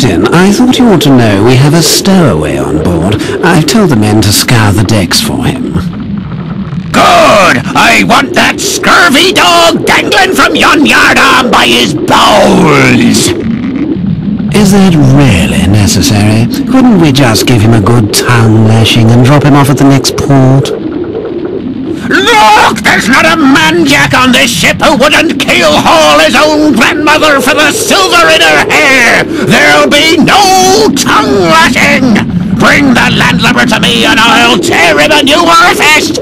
Captain, I thought you ought to know we have a stowaway on board. I've told the men to scour the decks for him. Good! I want that scurvy dog dangling from yon yardarm by his bowels! Is that really necessary? Couldn't we just give him a good tongue lashing and drop him off at the next port? Look! There's not a man jack on this ship who wouldn't keel haul his own grandmother for the silver in her hair! There'll be no tongue lashing! Bring the landlubber to me and I'll tear him a new orifice!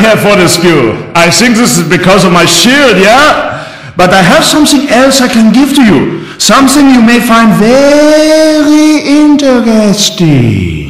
Care for the skill. I think this is because of my shield, yeah? But I have something else I can give to you. Something you may find very interesting.